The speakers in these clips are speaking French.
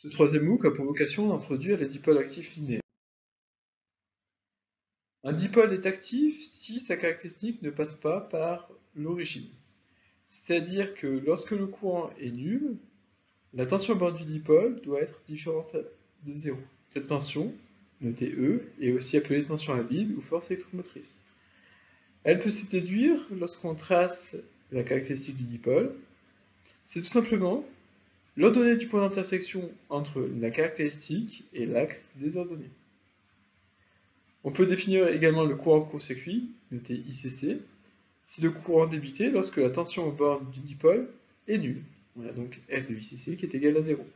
Ce troisième MOOC a pour vocation d'introduire les dipôles actifs linéaires. Un dipôle est actif si sa caractéristique ne passe pas par l'origine. C'est-à-dire que lorsque le courant est nul, la tension bord du dipôle doit être différente de zéro. Cette tension, notée E, est aussi appelée tension à vide ou force électromotrice. Elle peut se déduire lorsqu'on trace la caractéristique du dipôle. C'est tout simplement l'ordonnée du point d'intersection entre la caractéristique et l'axe des ordonnées. On peut définir également le courant court-circuit, noté ICC, c'est le courant débité lorsque la tension au bord du dipôle est nulle. On a donc F de ICC qui est égal à 0.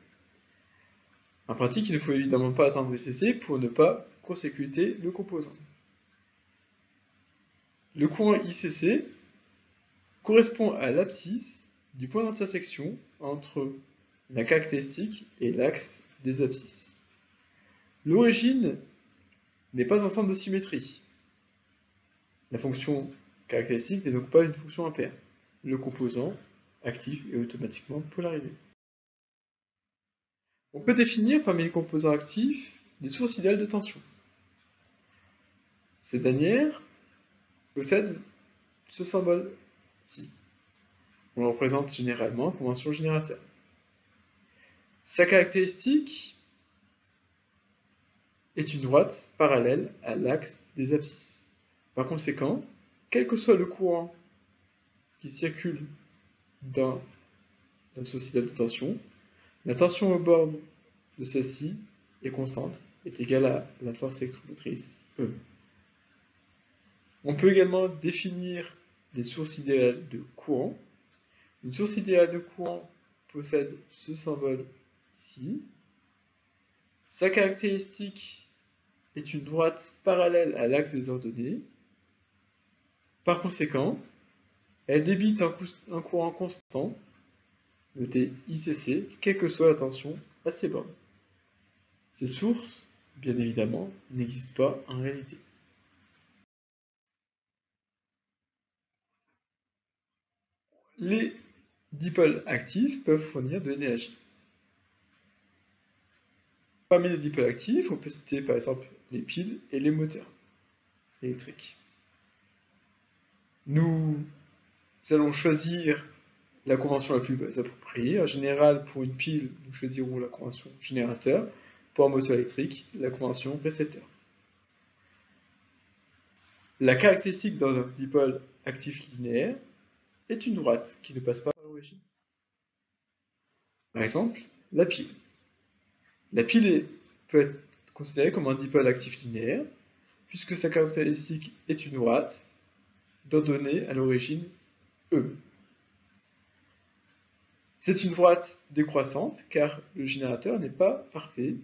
En pratique, il ne faut évidemment pas atteindre ICC pour ne pas court-circuiter le composant. Le courant ICC correspond à l'abscisse du point d'intersection entre la caractéristique et l'axe des abscisses. L'origine n'est pas un centre de symétrie. La fonction caractéristique n'est donc pas une fonction impaire. Le composant actif est automatiquement polarisé. On peut définir parmi les composants actifs des sources idéales de tension. Ces dernières possèdent ce symbole-ci. On le représente généralement comme un surgénérateur. Sa caractéristique est une droite parallèle à l'axe des abscisses. Par conséquent, quel que soit le courant qui circule dans la société de tension, la tension au bord de celle-ci est constante, est égale à la force électromotrice E. On peut également définir les sources idéales de courant. Une source idéale de courant possède ce symbole-ci. Sa caractéristique est une droite parallèle à l'axe des ordonnées. Par conséquent, elle débite un, courant constant, noté ICC, quelle que soit la tension à ses bornes. Ces sources, bien évidemment, n'existent pas en réalité. Les dipôles actifs peuvent fournir de l'énergie. Parmi les dipôles actifs, on peut citer par exemple les piles et les moteurs électriques. Nous allons choisir la convention la plus appropriée. En général, pour une pile, nous choisirons la convention générateur. Pour un moteur électrique, la convention récepteur. La caractéristique d'un dipôle actif linéaire est une droite qui ne passe pas par l'origine. Par exemple, la pile. La pile peut être considérée comme un dipôle actif linéaire, puisque sa caractéristique est une droite d'ordonnée à l'origine E. C'est une droite décroissante car le générateur n'est pas parfait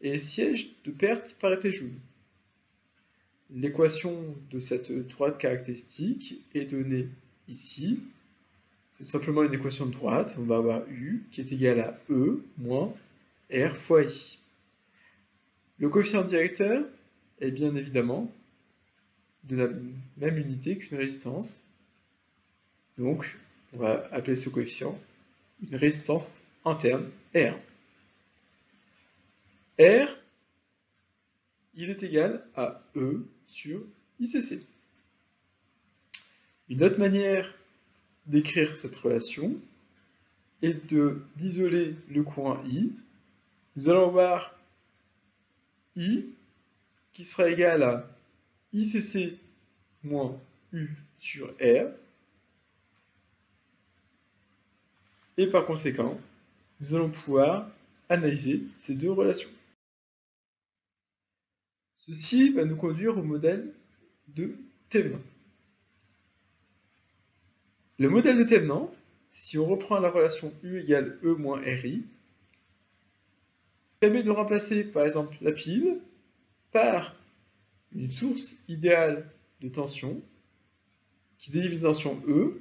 et siège de perte par effet Joule. L'équation de cette droite caractéristique est donnée ici. C'est tout simplement une équation de droite. On va avoir U qui est égal à E moins R fois I. Le coefficient directeur est bien évidemment de la même unité qu'une résistance. Donc, on va appeler ce coefficient une résistance interne R. R, il est égal à E sur ICC. Une autre manière d'écrire cette relation est d'isoler le courant I. Nous allons voir I qui sera égal à ICC moins U sur R. Et par conséquent, nous allons pouvoir analyser ces deux relations. Ceci va nous conduire au modèle de Thévenin. Le modèle de Thévenin, si on reprend la relation U égale E moins RI, permet de remplacer par exemple la pile par une source idéale de tension qui délivre une tension E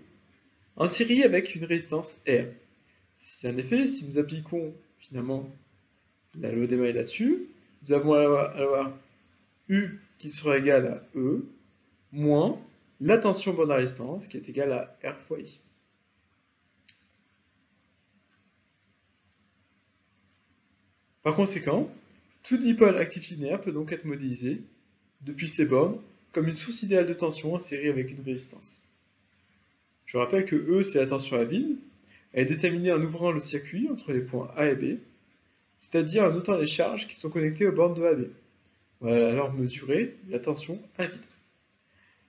en série avec une résistance R. C'est en effet, si nous appliquons finalement la loi des mailles là-dessus, nous avons alors U qui sera égal à E moins la tension bande à résistance qui est égale à R fois I. Par conséquent, tout dipôle actif linéaire peut donc être modélisé depuis ces bornes comme une source idéale de tension en série avec une résistance. Je rappelle que E, c'est la tension à vide. Elle est déterminée en ouvrant le circuit entre les points A et B, c'est-à-dire en notant les charges qui sont connectées aux bornes de AB. On va alors mesurer la tension à vide.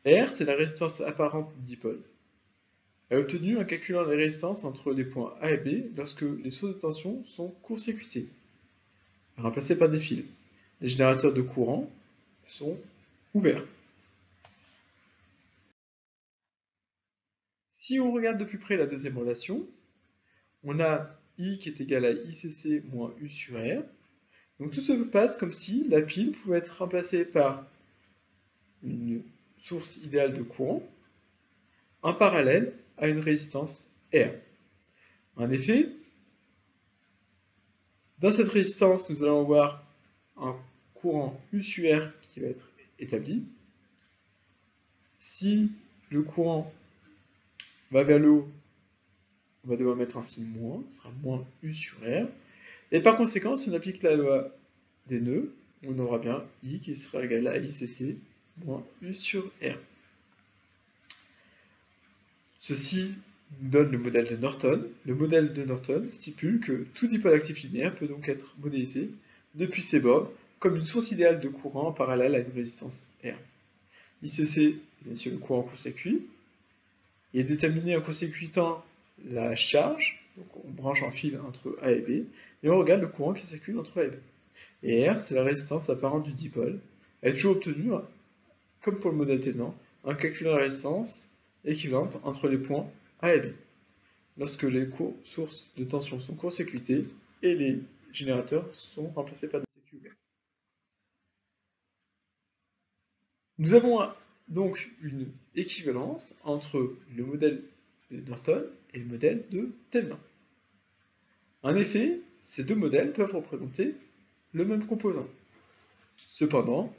R, c'est la résistance apparente du dipôle. Elle est obtenue en calculant les résistances entre les points A et B lorsque les sources de tension sont court-circuitées, remplacées par des fils. Les générateurs de courant sont ouverts. Si on regarde de plus près la deuxième relation, on a I qui est égal à ICC moins U sur R. Donc tout se passe comme si la pile pouvait être remplacée par une source idéale de courant en parallèle à une résistance R. En effet, dans cette résistance, nous allons avoir un courant U sur R qui va être établi. Si le courant va vers le haut, on va devoir mettre un signe moins, ce sera moins U sur R. Et par conséquent, si on applique la loi des nœuds, on aura bien I qui sera égal à ICC moins U sur R. Ceci donne le modèle de Norton. Le modèle de Norton stipule que tout dipôle actif linéaire peut donc être modélisé depuis ses bornes comme une source idéale de courant parallèle à une résistance R. ICC, bien sûr, le courant court-circuit. Il est déterminé en court-circuitant la charge, donc on branche un fil entre A et B, et on regarde le courant qui circule entre A et B. Et R, c'est la résistance apparente du dipôle. Elle est toujours obtenue, comme pour le modèle ténant, en calculant la résistance équivalente entre les points A et B, lorsque les sources de tension sont court-circuitées et les générateurs sont remplacés par des circuits Nous avons donc une équivalence entre le modèle de Norton et le modèle de Thevenin. En effet, ces deux modèles peuvent représenter le même composant. Cependant,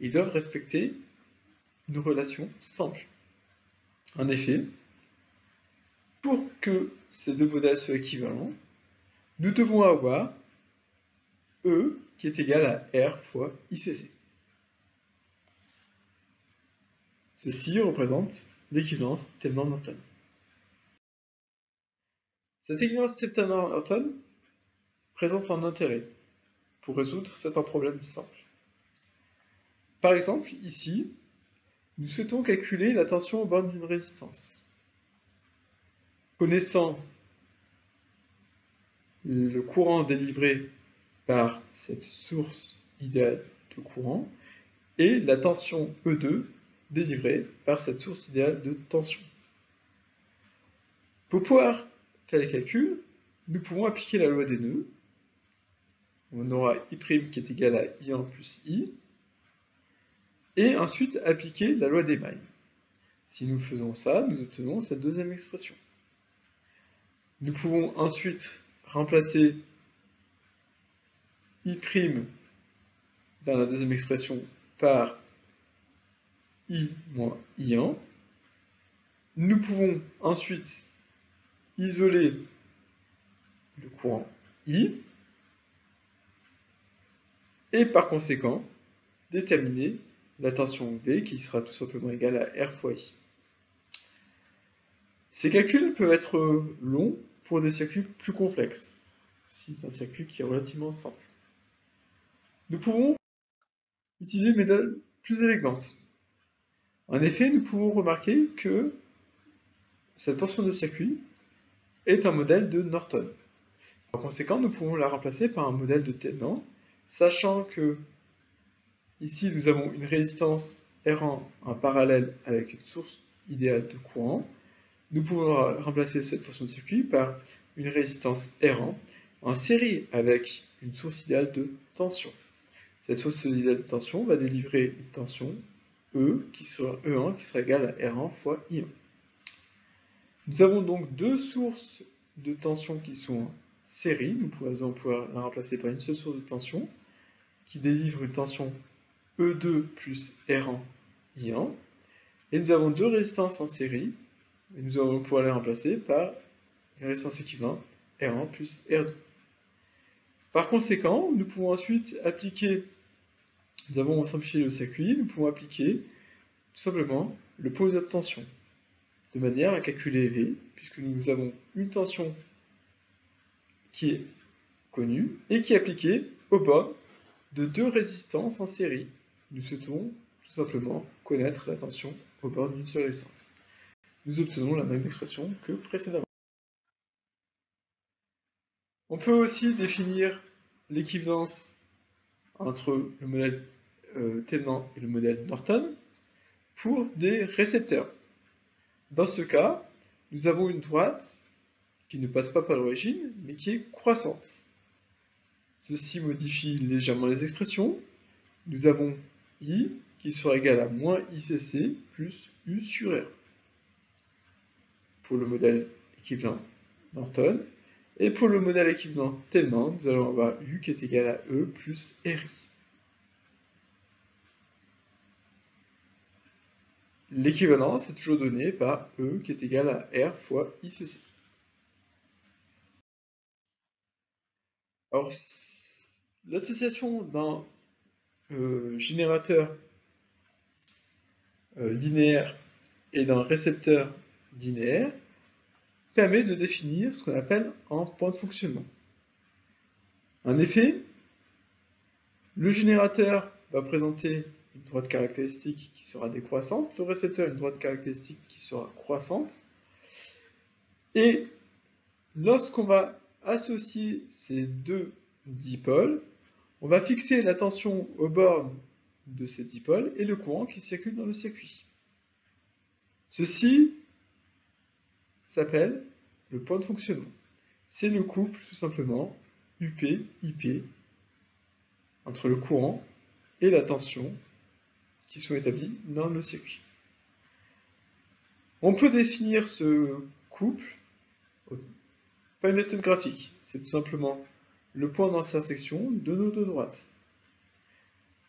ils doivent respecter une relation simple. En effet, pour que ces deux modèles soient équivalents, nous devons avoir E qui est égal à R fois ICC. Ceci représente l'équivalence Thévenin-Norton. Cette équivalence Thévenin-Norton présente un intérêt pour résoudre certains problèmes simples. Par exemple, ici, nous souhaitons calculer la tension aux bornes d'une résistance. Connaissant le courant délivré par cette source idéale de courant et la tension E2 délivrée par cette source idéale de tension. Pour pouvoir faire les calculs, nous pouvons appliquer la loi des nœuds. On aura I' qui est égal à I1 plus I, et ensuite appliquer la loi des mailles. Si nous faisons ça, nous obtenons cette deuxième expression. Nous pouvons ensuite remplacer I' dans la deuxième expression par I moins I1. Nous pouvons ensuite isoler le courant I et par conséquent déterminer la tension V qui sera tout simplement égale à R fois I. Ces calculs peuvent être longs pour des circuits plus complexes. C'est un circuit qui est relativement simple. Nous pouvons utiliser une méthode plus élégante. En effet, nous pouvons remarquer que cette portion de circuit est un modèle de Norton. Par conséquent, nous pouvons la remplacer par un modèle de Thévenin, sachant que ici nous avons une résistance R1 en parallèle avec une source idéale de courant. Nous pouvons remplacer cette portion de circuit par une résistance R1 en série avec une source idéale de tension. Cette source idéale de tension va délivrer une tension E qui sera E1 qui sera égal à R1 fois I1. Nous avons donc deux sources de tension qui sont en série. Nous pouvons pouvoir la remplacer par une seule source de tension qui délivre une tension E2 plus R1 I1. Et nous avons deux résistances en série. Et nous allons pouvoir les remplacer par une résistance équivalente R1 plus R2. Par conséquent, nous pouvons ensuite appliquer, nous avons simplifié le circuit, nous pouvons appliquer tout simplement le point de tension, de manière à calculer V, puisque nous avons une tension qui est connue et qui est appliquée au bornes de deux résistances en série. Nous souhaitons tout simplement connaître la tension au bornes d'une seule résistance. Nous obtenons la même expression que précédemment. On peut aussi définir l'équivalence entre le modèle euh, et le modèle Norton pour des récepteurs. Dans ce cas, nous avons une droite qui ne passe pas par l'origine, mais qui est croissante. Ceci modifie légèrement les expressions. Nous avons I qui sera égal à moins ICC plus U sur R. Pour le modèle équivalent Norton, et pour le modèle équivalent Thévenin, nous allons avoir U qui est égal à E plus RI. L'équivalence est toujours donnée par E qui est égal à R fois ICC. Alors, l'association d'un euh, générateur euh, linéaire et d'un récepteur linéaire permet de définir ce qu'on appelle un point de fonctionnement. En effet, le générateur va présenter une droite caractéristique qui sera décroissante, le récepteur une droite caractéristique qui sera croissante. Et lorsqu'on va associer ces deux dipôles, on va fixer la tension aux bornes de ces dipôles et le courant qui circule dans le circuit. Ceci s'appelle le point de fonctionnement. C'est le couple, tout simplement, UP-IP entre le courant et la tension qui sont établis dans le circuit. On peut définir ce couple pas une méthode graphique, c'est tout simplement le point d'intersection de nos deux droites.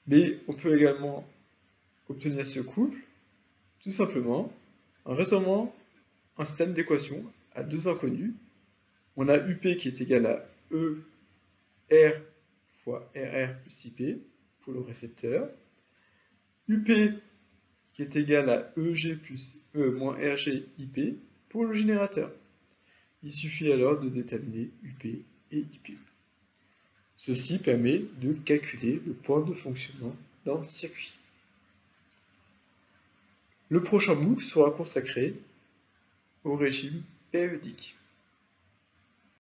Mais on peut également obtenir ce couple tout simplement en résorbant un système d'équations à deux inconnus. On a UP qui est égal à E R fois RR plus IP pour le récepteur. UP qui est égal à EG plus E moins RG IP pour le générateur. Il suffit alors de déterminer UP et IP. Ceci permet de calculer le point de fonctionnement d'un circuit. Le prochain MOOC sera consacré au régime périodique.